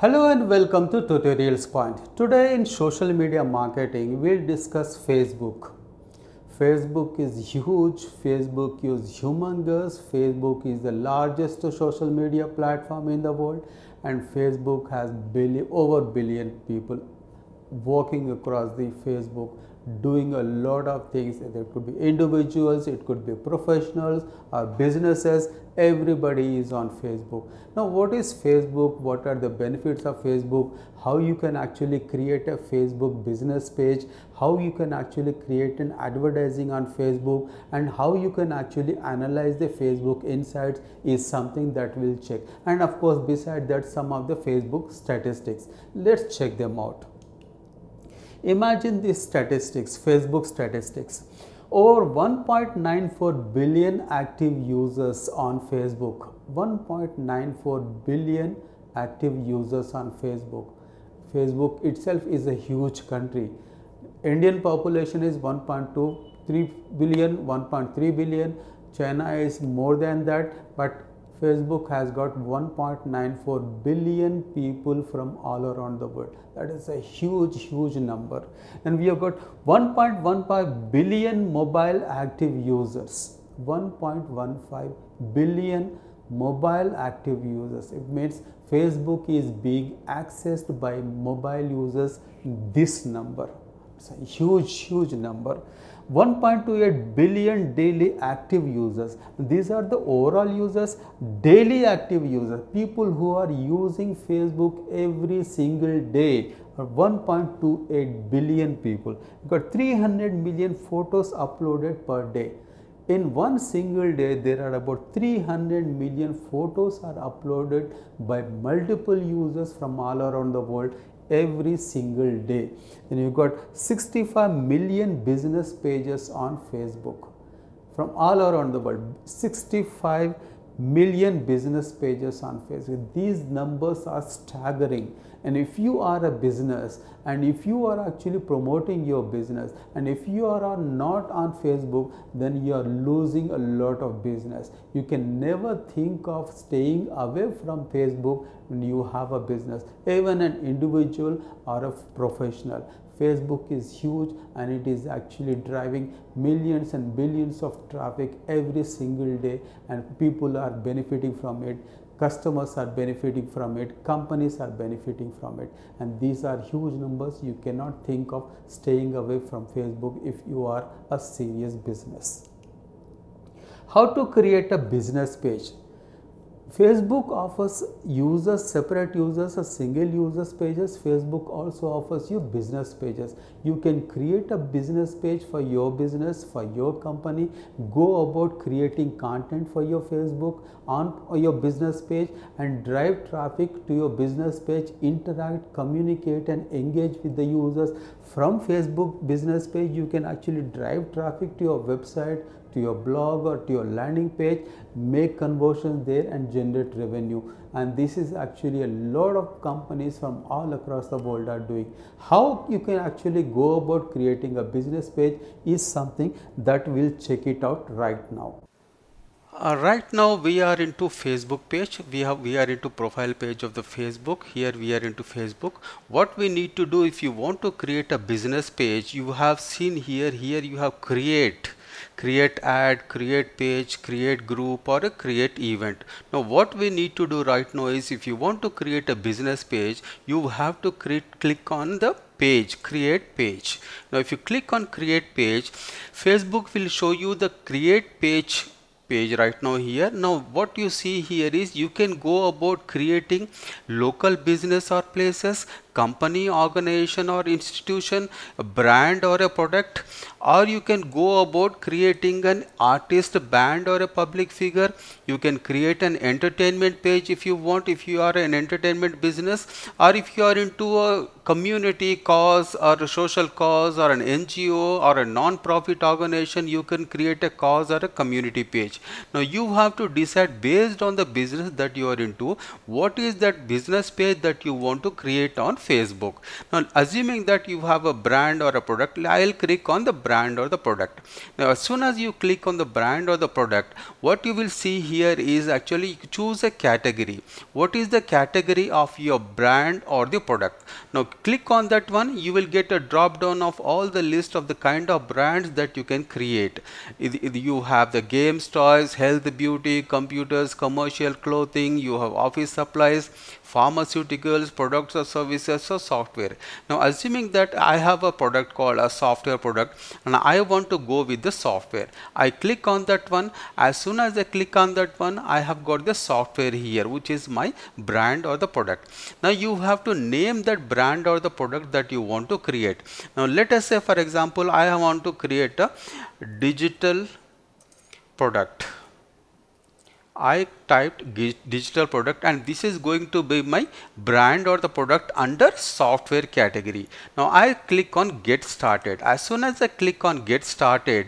Hello and welcome to Tutorials Point. Today in social media marketing, we'll discuss Facebook. Facebook is huge, Facebook is humongous, Facebook is the largest social media platform in the world and Facebook has billion, over billion people working across the Facebook doing a lot of things. There could be individuals it could be professionals or businesses. Everybody is on facebook. Now what is facebook? What are the benefits of facebook? How you can actually create a facebook business page? How you can actually create an advertising on facebook? And how you can actually analyze the facebook insights is something that we'll check. And of course beside that some of the facebook statistics. Let's check them out Imagine these statistics, Facebook statistics. Over 1.94 billion active users on Facebook. 1.94 billion active users on Facebook. Facebook itself is a huge country. Indian population is 1.23 billion, 1.3 billion. China is more than that, but Facebook has got 1.94 billion people from all around the world. That is a huge, huge number. And we have got 1.15 billion mobile active users. 1.15 billion mobile active users. It means Facebook is being accessed by mobile users this number. It's a huge, huge number. 1.28 billion daily active users. These are the overall users, daily active users, people who are using Facebook every single day. 1.28 billion people. You got 300 million photos uploaded per day. In one single day, there are about 300 million photos are uploaded by multiple users from all around the world every single day. Then you've got 65 million business pages on Facebook from all around the world. 65 million business pages on Facebook. These numbers are staggering. And if you are a business and if you are actually promoting your business and if you are not on Facebook, then you are losing a lot of business. You can never think of staying away from Facebook when you have a business, even an individual or a professional. Facebook is huge and it is actually driving millions and billions of traffic every single day and people are benefiting from it customers are benefiting from it companies are benefiting from it. And these are huge numbers. You cannot think of staying away from facebook if you are a serious business. How to create a business page Facebook offers users, separate users, a single users pages. Facebook also offers you business pages. You can create a business page for your business, for your company. Go about creating content for your Facebook on your business page and drive traffic to your business page. Interact, communicate and engage with the users. From Facebook business page, you can actually drive traffic to your website, to your blog or to your landing page make conversions there and generate revenue. And this is actually a lot of companies from all across the world are doing. How you can actually go about creating a business page is something that we'll check it out right now. Uh, right now we are into facebook page. We have we are into profile page of the facebook. Here we are into facebook. What we need to do if you want to create a business page you have seen here here you have create create ad create page create group or a create event. Now what we need to do right now is if you want to create a business page you have to create click on the page create page. Now if you click on create page facebook will show you the create page page right now here. Now what you see here is you can go about creating local business or places company organization or institution a brand or a product or you can go about creating an artist band or a public figure. You can create an entertainment page if you want if you are an entertainment business or if you are into a community cause or a social cause or an NGO or a non-profit organization you can create a cause or a community page. Now you have to decide based on the business that you are into what is that business page that you want to create on Facebook. Now assuming that you have a brand or a product, I'll click on the brand or the product. Now as soon as you click on the brand or the product, what you will see here is actually choose a category. What is the category of your brand or the product? Now click on that one, you will get a drop down of all the list of the kind of brands that you can create. You have the games, toys, health, beauty, computers, commercial clothing, you have office supplies, pharmaceuticals, products or services or software. Now assuming that I have a product called a software product and I want to go with the software. I click on that one. As soon as I click on that one, I have got the software here which is my brand or the product. Now you have to name that brand or the product that you want to create. Now let us say for example, I want to create a digital product I typed digital product and this is going to be my brand or the product under software category. Now I click on get started. As soon as I click on get started,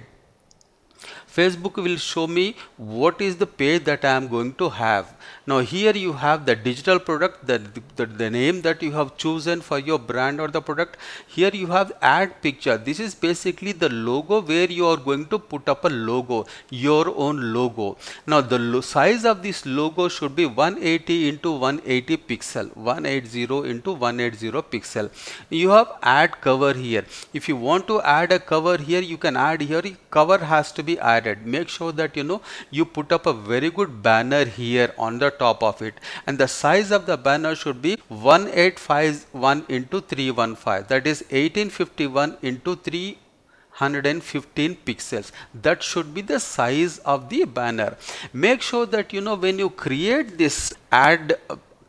Facebook will show me what is the page that I am going to have. Now here you have the digital product, the, the, the, name that you have chosen for your brand or the product. Here you have add picture. This is basically the logo where you are going to put up a logo, your own logo. Now the lo size of this logo should be 180 into 180 pixel, 180 into 180 pixel. You have add cover here. If you want to add a cover here, you can add here. Cover has to be added added make sure that you know you put up a very good banner here on the top of it. And the size of the banner should be 1851 into 315 that is 1851 into 315 pixels. That should be the size of the banner. Make sure that you know when you create this ad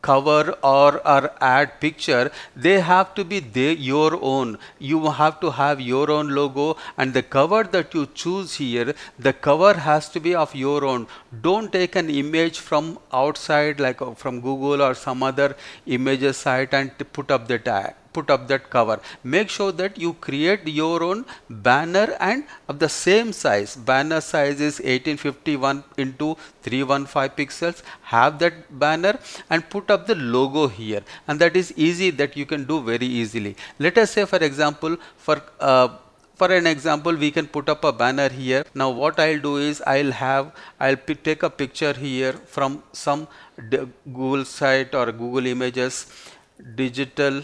cover or, or add picture they have to be they, your own. You have to have your own logo and the cover that you choose here the cover has to be of your own. Don't take an image from outside like uh, from google or some other images site and put up the tag put up that cover. Make sure that you create your own banner and of the same size. Banner size is 1851 into 315 pixels. Have that banner and put up the logo here. And that is easy that you can do very easily. Let us say for example for uh, for an example we can put up a banner here. Now what I'll do is I'll have I'll take a picture here from some Google site or Google images digital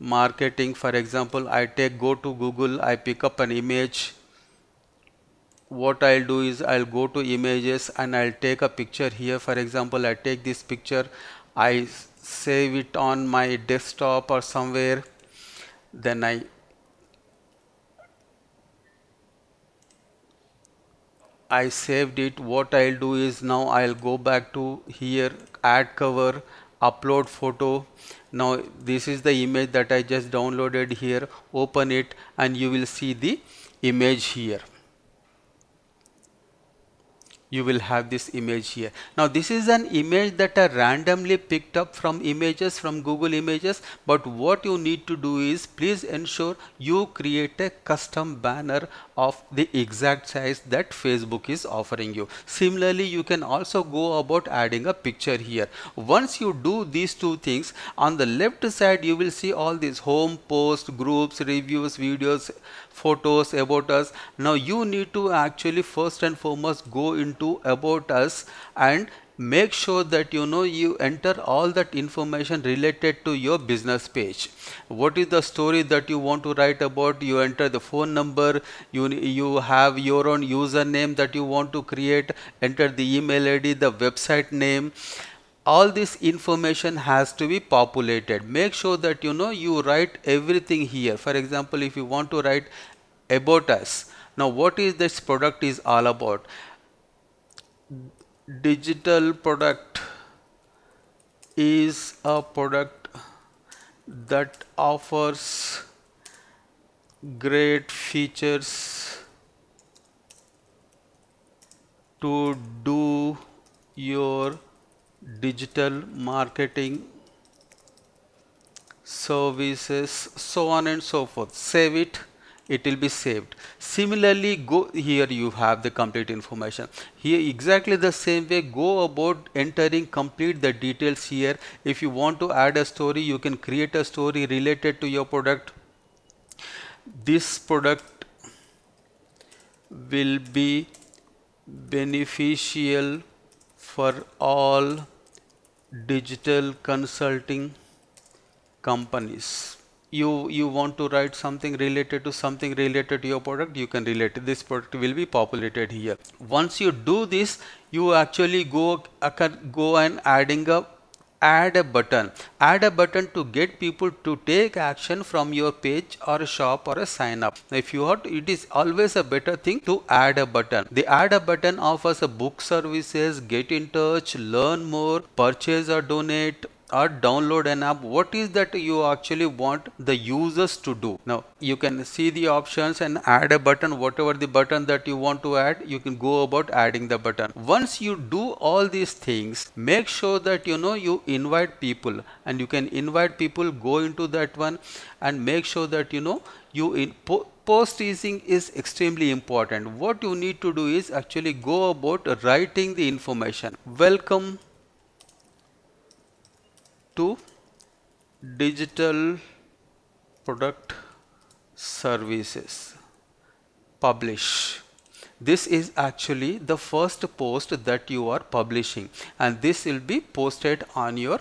marketing. For example I take go to Google I pick up an image. What I'll do is I'll go to images and I'll take a picture here. For example I take this picture I save it on my desktop or somewhere. Then I I saved it. What I'll do is now I'll go back to here add cover upload photo. Now this is the image that I just downloaded here. Open it and you will see the image here you will have this image here. Now this is an image that I randomly picked up from images from Google images but what you need to do is please ensure you create a custom banner of the exact size that Facebook is offering you. Similarly you can also go about adding a picture here. Once you do these two things on the left side you will see all these home post groups reviews videos photos about us. Now you need to actually first and foremost go into about us and make sure that you know you enter all that information related to your business page. What is the story that you want to write about? You enter the phone number. You you have your own username that you want to create. Enter the email id the website name all this information has to be populated. Make sure that you know you write everything here. For example if you want to write about us now what is this product is all about? Digital product is a product that offers great features to do your digital marketing services so on and so forth. Save it it will be saved. Similarly go here you have the complete information. Here exactly the same way go about entering complete the details here. If you want to add a story you can create a story related to your product. This product will be beneficial for all digital consulting companies. You you want to write something related to something related to your product you can relate. This product will be populated here. Once you do this you actually go go and adding a add a button. Add a button to get people to take action from your page or shop or a sign up. If you want it is always a better thing to add a button. The add a button offers a book services get in touch learn more purchase or donate or download an app what is that you actually want the users to do? Now you can see the options and add a button whatever the button that you want to add you can go about adding the button. Once you do all these things make sure that you know you invite people and you can invite people go into that one and make sure that you know you in po post teasing is extremely important. What you need to do is actually go about writing the information. Welcome to digital product services publish. This is actually the first post that you are publishing and this will be posted on your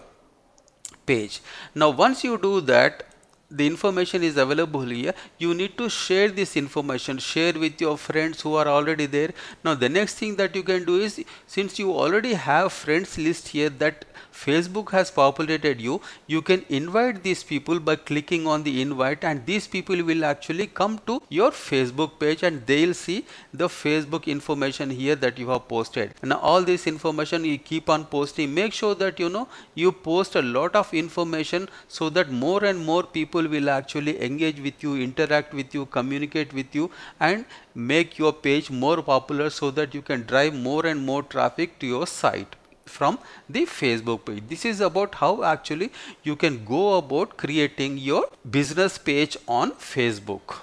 page. Now once you do that the information is available here. You need to share this information share with your friends who are already there. Now the next thing that you can do is since you already have friends list here that Facebook has populated you you can invite these people by clicking on the invite and these people will actually come to your Facebook page and they'll see the Facebook information here that you have posted. Now all this information you keep on posting make sure that you know you post a lot of information so that more and more people will actually engage with you, interact with you, communicate with you and make your page more popular so that you can drive more and more traffic to your site from the Facebook page. This is about how actually you can go about creating your business page on Facebook.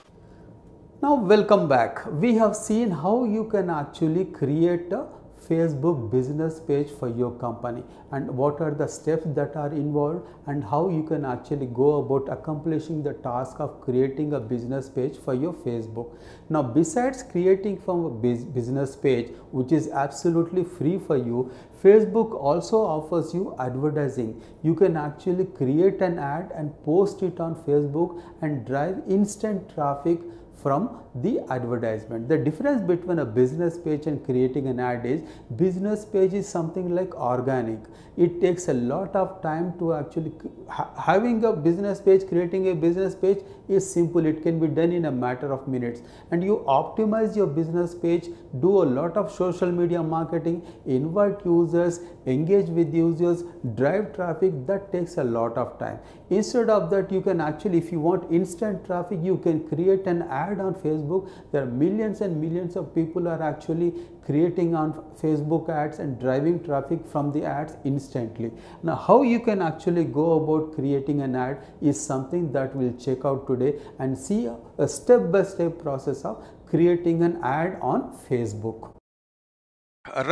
Now welcome back. We have seen how you can actually create a Facebook business page for your company and what are the steps that are involved and how you can actually go about accomplishing the task of creating a business page for your Facebook. Now besides creating from a business page which is absolutely free for you, Facebook also offers you advertising. You can actually create an ad and post it on Facebook and drive instant traffic from the advertisement. The difference between a business page and creating an ad is business page is something like organic. It takes a lot of time to actually ha having a business page, creating a business page is simple. It can be done in a matter of minutes and you optimize your business page, do a lot of social media marketing, invite users, engage with users, drive traffic that takes a lot of time. Instead of that you can actually if you want instant traffic you can create an ad on Facebook there are millions and millions of people are actually creating on Facebook ads and driving traffic from the ads instantly. Now, how you can actually go about creating an ad is something that we'll check out today and see a step-by-step -step process of creating an ad on Facebook.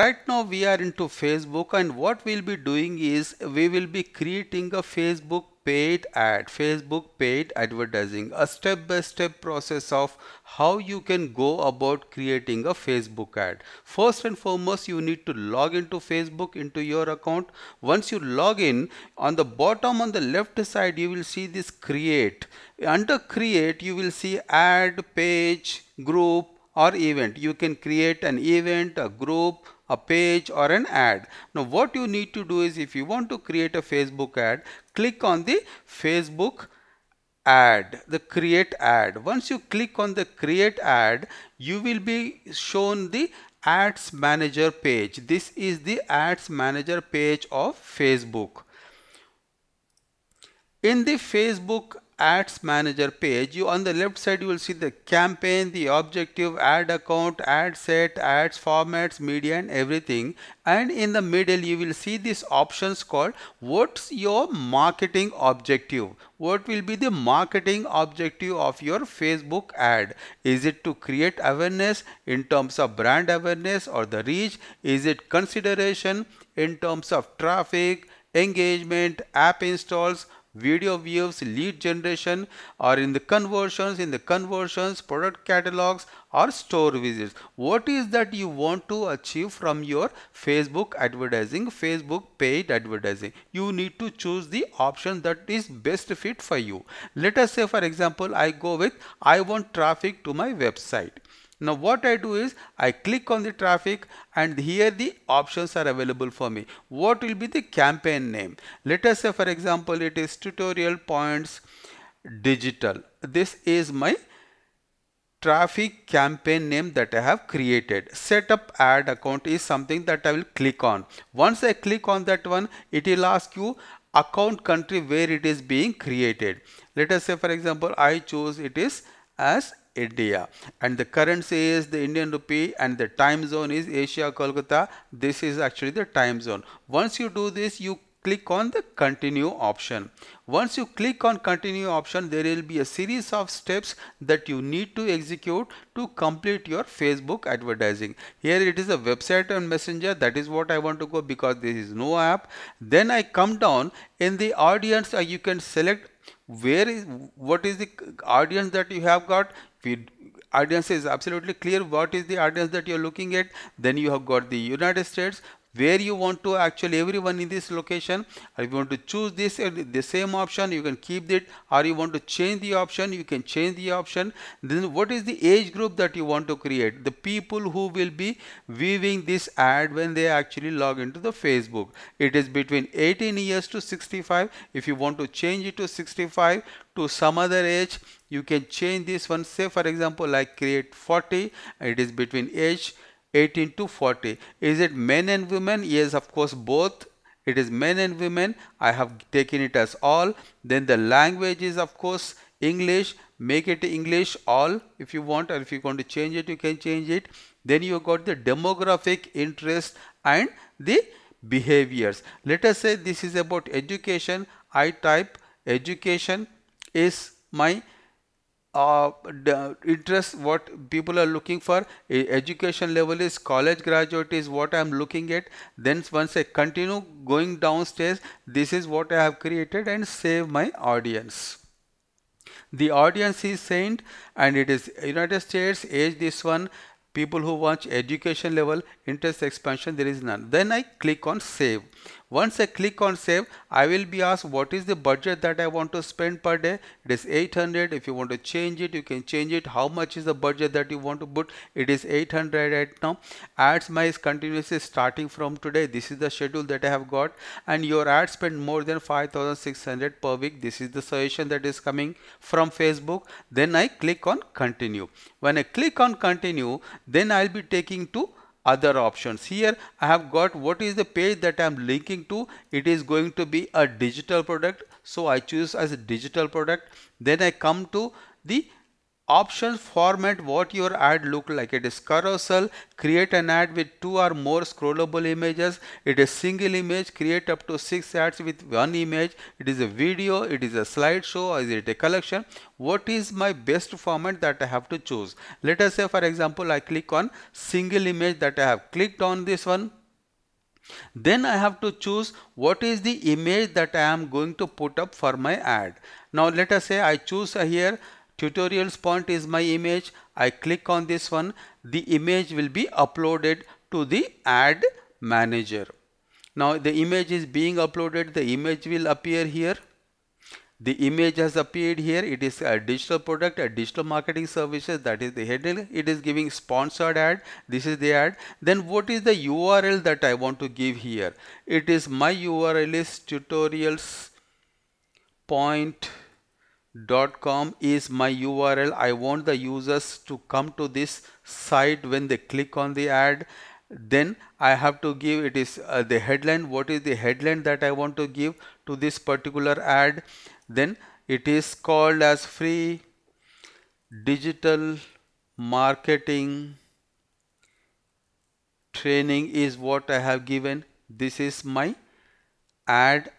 Right now we are into Facebook and what we'll be doing is we will be creating a Facebook paid ad facebook paid advertising a step by step process of how you can go about creating a facebook ad. First and foremost you need to log into facebook into your account. Once you log in on the bottom on the left side you will see this create. Under create you will see add page group or event. You can create an event a group a page or an ad. Now what you need to do is if you want to create a Facebook ad, click on the Facebook ad, the create ad. Once you click on the create ad, you will be shown the ads manager page. This is the ads manager page of Facebook. In the Facebook ads manager page you on the left side you will see the campaign the objective ad account ad set ads formats media and everything. And in the middle you will see these options called what's your marketing objective? What will be the marketing objective of your facebook ad? Is it to create awareness in terms of brand awareness or the reach? Is it consideration in terms of traffic engagement app installs video views, lead generation or in the conversions, in the conversions, product catalogs or store visits. What is that you want to achieve from your Facebook advertising, Facebook paid advertising? You need to choose the option that is best fit for you. Let us say for example, I go with I want traffic to my website. Now what I do is I click on the traffic and here the options are available for me. What will be the campaign name? Let us say for example it is tutorial points digital. This is my traffic campaign name that I have created. Set up ad account is something that I will click on. Once I click on that one, it will ask you account country where it is being created. Let us say for example, I choose it is as India. And the currency is the Indian rupee and the time zone is Asia Kolkata. This is actually the time zone. Once you do this you click on the continue option. Once you click on continue option there will be a series of steps that you need to execute to complete your Facebook advertising. Here it is a website and messenger. That is what I want to go because there is no app. Then I come down in the audience. Uh, you can select where is what is the audience that you have got audience is absolutely clear what is the audience that you're looking at. Then you have got the United States where you want to actually everyone in this location if you want to choose this uh, the same option you can keep it. Or you want to change the option you can change the option. Then what is the age group that you want to create? The people who will be viewing this ad when they actually log into the Facebook. It is between 18 years to 65 if you want to change it to 65 to some other age you can change this one. Say for example like create 40 it is between age 18 to 40 is it men and women? Yes of course both. It is men and women. I have taken it as all. Then the language is of course english. Make it english all. If you want or if you want to change it you can change it. Then you got the demographic interest and the behaviors. Let us say this is about education. I type education is my uh, interest what people are looking for education level is college graduate is what I'm looking at. Then once I continue going downstairs this is what I have created and save my audience. The audience is Saint and it is United States age this one people who watch education level interest expansion there is none. Then I click on save once I click on save, I will be asked what is the budget that I want to spend per day. It is 800. If you want to change it, you can change it. How much is the budget that you want to put? It is 800 right now. Ads my is continuously starting from today. This is the schedule that I have got and your ad spend more than 5600 per week. This is the suggestion that is coming from Facebook. Then I click on continue. When I click on continue, then I'll be taking to other options. Here I have got what is the page that I am linking to. It is going to be a digital product. So I choose as a digital product. Then I come to the options format what your ad look like. It is carousel create an ad with two or more scrollable images. It is single image create up to six ads with one image. It is a video it is a slideshow is it a collection? What is my best format that I have to choose? Let us say for example I click on single image that I have clicked on this one. Then I have to choose what is the image that I am going to put up for my ad. Now let us say I choose here tutorials point is my image. I click on this one. The image will be uploaded to the ad manager. Now the image is being uploaded. The image will appear here. The image has appeared here. It is a digital product a digital marketing services. That is the heading it is giving sponsored ad. This is the ad. Then what is the url that i want to give here? It is my url is tutorials point com is my URL. I want the users to come to this site when they click on the ad. Then I have to give it is uh, the headline. What is the headline that I want to give to this particular ad? Then it is called as free digital marketing training is what I have given. This is my ad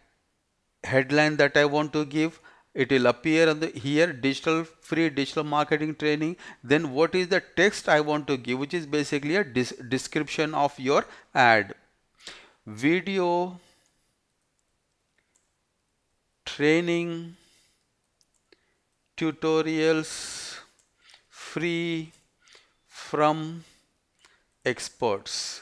headline that I want to give it will appear on the here digital free digital marketing training. Then what is the text I want to give which is basically a description of your ad. Video training tutorials free from experts.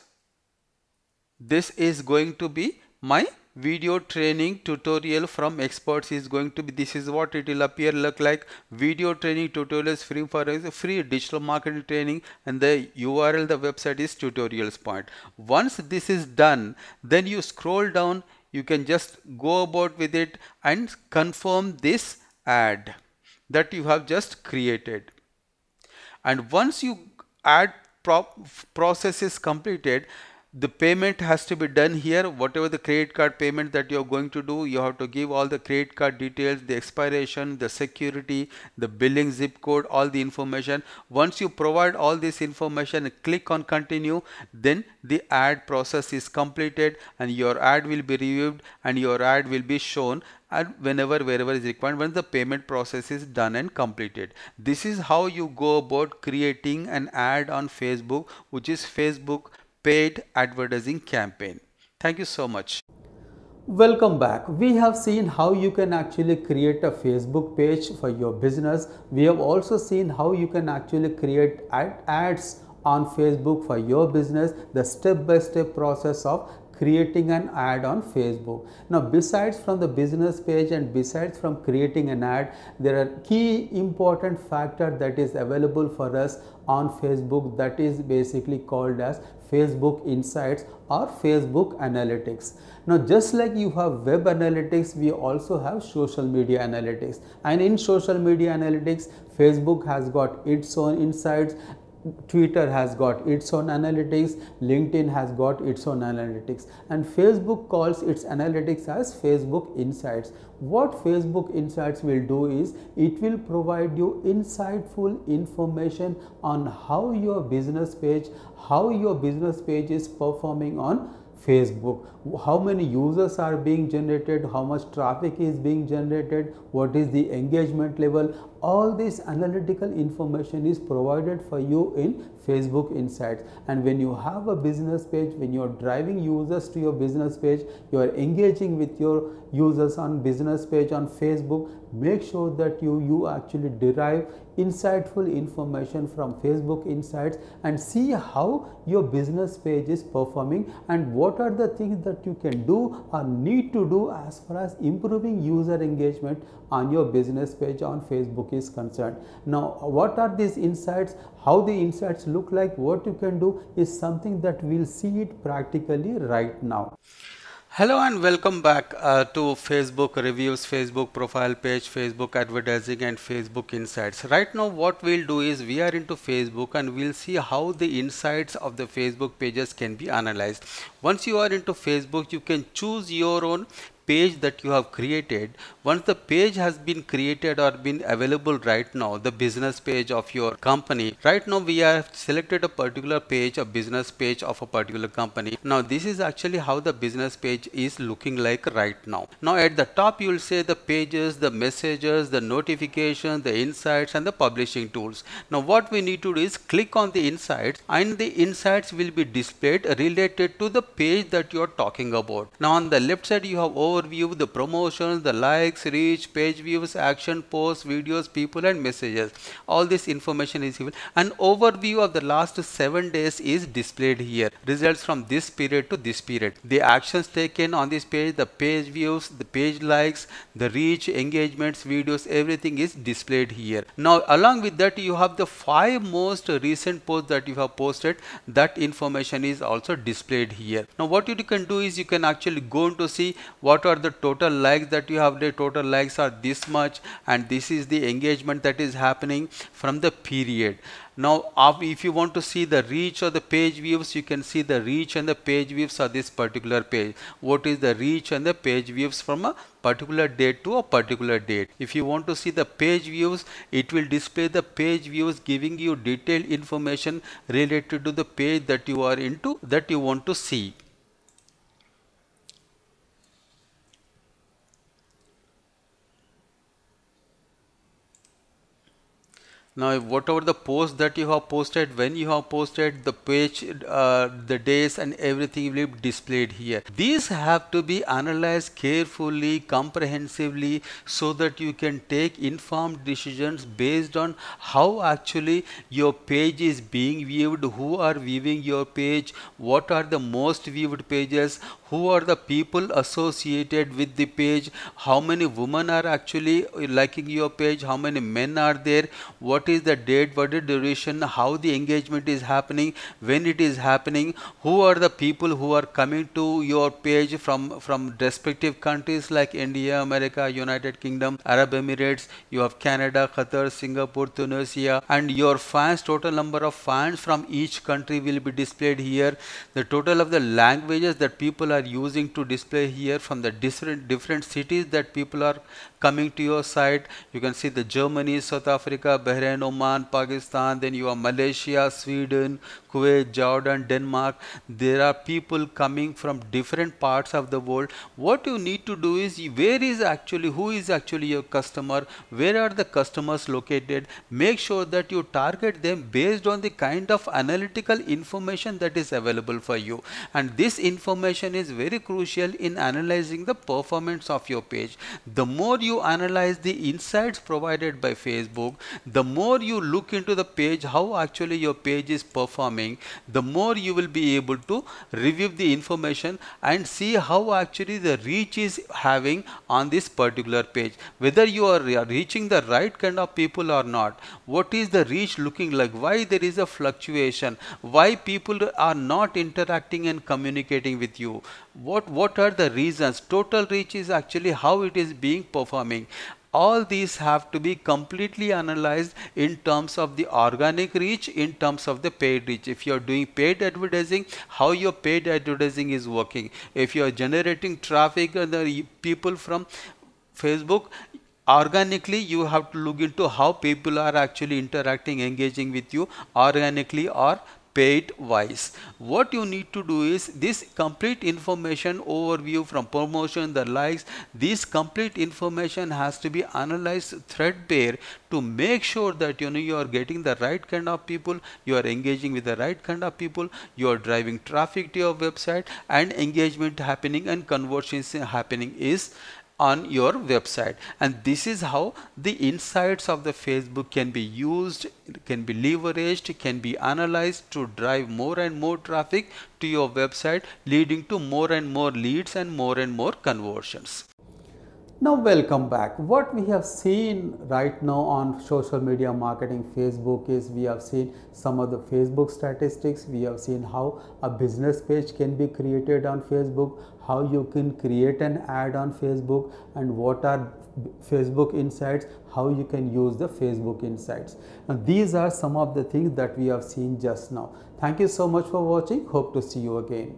This is going to be my video training tutorial from experts is going to be this is what it will appear look like. Video training tutorials free for free digital marketing training and the url the website is tutorials point. Once this is done then you scroll down you can just go about with it and confirm this ad that you have just created. And once you ad process is completed the payment has to be done here. Whatever the credit card payment that you're going to do you have to give all the credit card details the expiration the security the billing zip code all the information. Once you provide all this information click on continue then the ad process is completed and your ad will be reviewed and your ad will be shown and whenever wherever is required when the payment process is done and completed. This is how you go about creating an ad on facebook which is facebook paid advertising campaign. Thank you so much. Welcome back. We have seen how you can actually create a Facebook page for your business. We have also seen how you can actually create ad ads on Facebook for your business, the step-by-step -step process of creating an ad on Facebook. Now besides from the business page and besides from creating an ad, there are key important factor that is available for us on Facebook that is basically called as Facebook Insights or Facebook Analytics. Now just like you have web analytics, we also have social media analytics and in social media analytics, Facebook has got its own insights Twitter has got its own analytics, LinkedIn has got its own analytics and Facebook calls its analytics as Facebook Insights. What Facebook Insights will do is it will provide you insightful information on how your business page, how your business page is performing on Facebook, how many users are being generated, how much traffic is being generated, what is the engagement level, all this analytical information is provided for you in Facebook Insights. And when you have a business page, when you are driving users to your business page, you are engaging with your users on business page on Facebook, make sure that you, you actually derive insightful information from Facebook Insights and see how your business page is performing and what are the things that you can do or need to do as far as improving user engagement on your business page on Facebook is concerned. Now, what are these insights? How the insights look like? What you can do is something that we'll see it practically right now. Hello and welcome back uh, to Facebook reviews, Facebook profile page, Facebook advertising and Facebook insights. Right now what we'll do is we are into Facebook and we'll see how the insights of the Facebook pages can be analyzed. Once you are into Facebook you can choose your own page that you have created once the page has been created or been available right now the business page of your company right now we have selected a particular page a business page of a particular company. Now this is actually how the business page is looking like right now. Now at the top you will say the pages the messages the notifications the insights and the publishing tools. Now what we need to do is click on the insights and the insights will be displayed related to the page that you are talking about. Now on the left side you have over overview, the promotions, the likes, reach, page views, action, posts, videos, people and messages. All this information is given. An overview of the last seven days is displayed here. Results from this period to this period. The actions taken on this page, the page views, the page likes, the reach, engagements, videos, everything is displayed here. Now along with that you have the five most recent posts that you have posted. That information is also displayed here. Now what you can do is you can actually go to see what what are the total likes that you have the total likes are this much and this is the engagement that is happening from the period. Now if you want to see the reach of the page views you can see the reach and the page views of this particular page. What is the reach and the page views from a particular date to a particular date? If you want to see the page views it will display the page views giving you detailed information related to the page that you are into that you want to see now whatever the post that you have posted when you have posted the page uh, the days and everything will be displayed here. These have to be analyzed carefully comprehensively so that you can take informed decisions based on how actually your page is being viewed who are viewing your page what are the most viewed pages who are the people associated with the page how many women are actually liking your page how many men are there what what is the date, what is the duration, how the engagement is happening, when it is happening, who are the people who are coming to your page from, from respective countries like India, America, United Kingdom, Arab Emirates, you have Canada, Qatar, Singapore, Tunisia and your fans, total number of fans from each country will be displayed here. The total of the languages that people are using to display here from the different, different cities that people are coming to your site. You can see the Germany, South Africa, Bahrain, Bahrain, Oman, Pakistan, then you have Malaysia, Sweden, Kuwait, Jordan, Denmark. There are people coming from different parts of the world. What you need to do is where is actually, who is actually your customer, where are the customers located, make sure that you target them based on the kind of analytical information that is available for you. And this information is very crucial in analyzing the performance of your page. The more you analyze the insights provided by Facebook, the more more you look into the page how actually your page is performing the more you will be able to review the information and see how actually the reach is having on this particular page. Whether you are reaching the right kind of people or not what is the reach looking like why there is a fluctuation why people are not interacting and communicating with you what what are the reasons total reach is actually how it is being performing all these have to be completely analyzed in terms of the organic reach in terms of the paid reach. If you are doing paid advertising how your paid advertising is working. If you are generating traffic and the people from facebook organically you have to look into how people are actually interacting engaging with you organically or paid wise. What you need to do is this complete information overview from promotion, the likes, this complete information has to be analyzed threadbare to make sure that you know you are getting the right kind of people, you are engaging with the right kind of people, you are driving traffic to your website and engagement happening and conversions happening is on your website and this is how the insights of the Facebook can be used can be leveraged can be analyzed to drive more and more traffic to your website leading to more and more leads and more and more conversions now welcome back. What we have seen right now on social media marketing Facebook is we have seen some of the Facebook statistics. We have seen how a business page can be created on Facebook, how you can create an ad on Facebook and what are Facebook insights, how you can use the Facebook insights. And these are some of the things that we have seen just now. Thank you so much for watching. Hope to see you again.